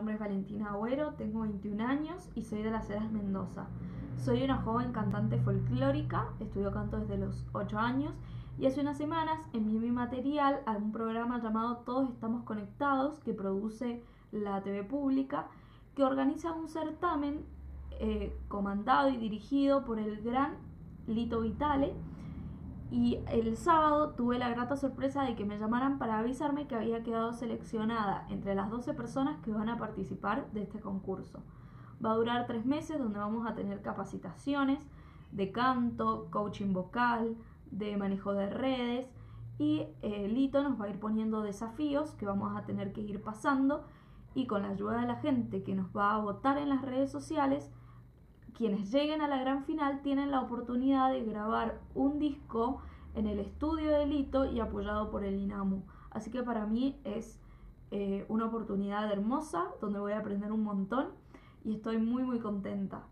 nombre es Valentina Agüero, tengo 21 años y soy de las Heras Mendoza. Soy una joven cantante folclórica, estudio canto desde los 8 años y hace unas semanas envié mi material a un programa llamado Todos Estamos Conectados que produce la TV pública, que organiza un certamen eh, comandado y dirigido por el gran Lito Vitale y el sábado tuve la grata sorpresa de que me llamaran para avisarme que había quedado seleccionada entre las 12 personas que van a participar de este concurso. Va a durar tres meses donde vamos a tener capacitaciones de canto, coaching vocal, de manejo de redes y eh, Lito nos va a ir poniendo desafíos que vamos a tener que ir pasando y con la ayuda de la gente que nos va a votar en las redes sociales quienes lleguen a la gran final tienen la oportunidad de grabar un disco en el estudio de Lito y apoyado por el INAMU. Así que para mí es eh, una oportunidad hermosa donde voy a aprender un montón y estoy muy muy contenta.